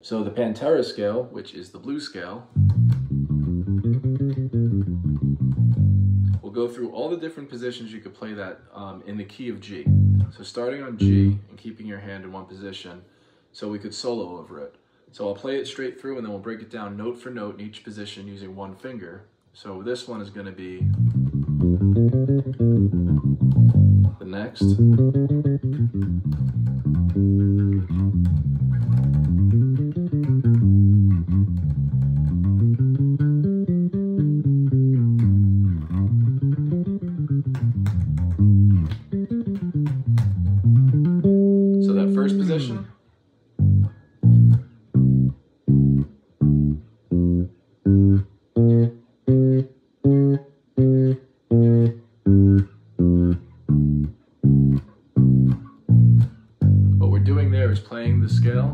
So the Pantera scale, which is the blues scale, we'll go through all the different positions you could play that um, in the key of G. So starting on G and keeping your hand in one position, so we could solo over it. So I'll play it straight through and then we'll break it down note for note in each position using one finger. So this one is going to be the next. Playing the scale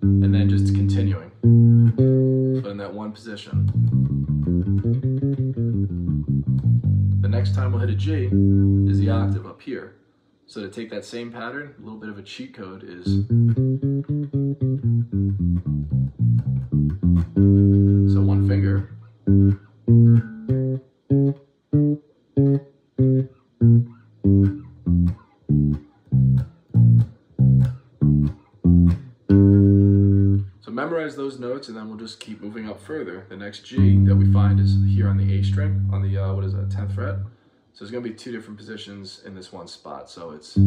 and then just continuing. So in that one position. The next time we'll hit a G is the octave up here. So to take that same pattern, a little bit of a cheat code is notes and then we'll just keep moving up further. The next G that we find is here on the A string, on the, uh, what is that, 10th fret. So there's gonna be two different positions in this one spot. So it's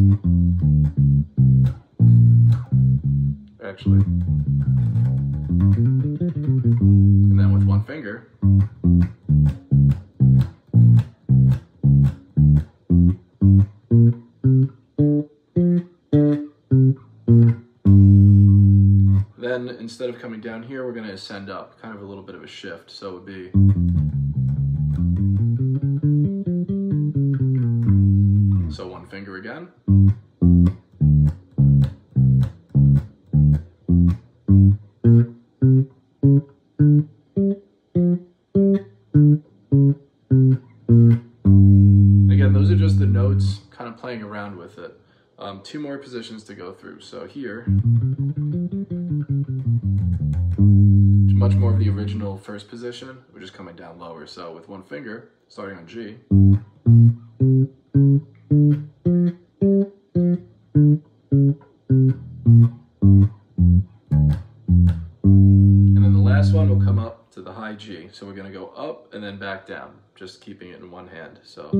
actually, instead of coming down here, we're gonna ascend up, kind of a little bit of a shift. So it would be So one finger again. Again, those are just the notes, kind of playing around with it. Um, two more positions to go through. So here, the original first position, we're just coming down lower. So with one finger, starting on G. And then the last one will come up to the high G. So we're gonna go up and then back down, just keeping it in one hand. So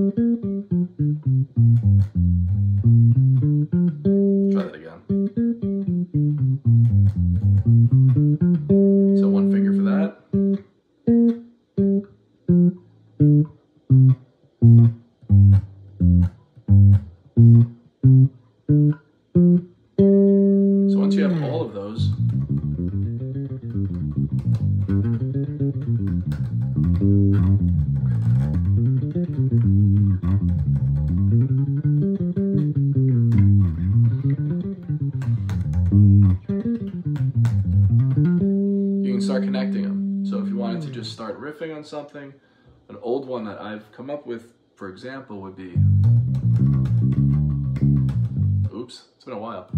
try that again. So once you have all of those, you can start connecting them. So if you wanted to just start riffing on something, an old one that I've come up with, for example, would be. Oops, it's been a while.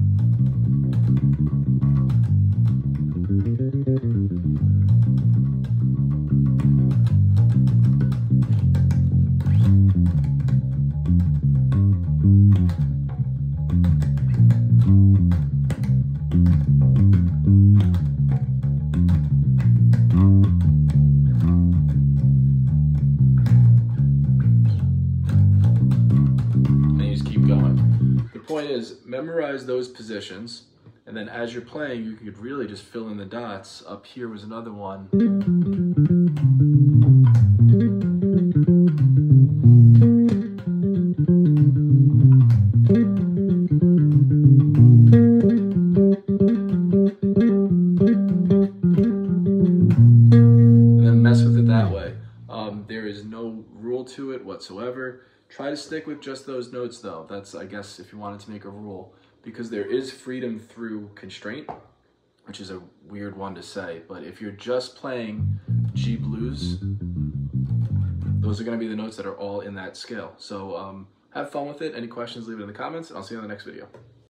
Is, memorize those positions, and then as you're playing, you could really just fill in the dots. Up here was another one. And then mess with it that way. Um, there is no rule to it whatsoever. Try to stick with just those notes though. That's, I guess, if you wanted to make a rule, because there is freedom through constraint, which is a weird one to say. But if you're just playing G blues, those are going to be the notes that are all in that scale. So um, have fun with it. Any questions, leave it in the comments, and I'll see you on the next video.